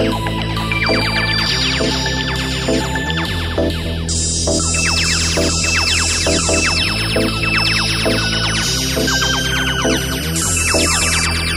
Thank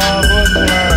sabotrar.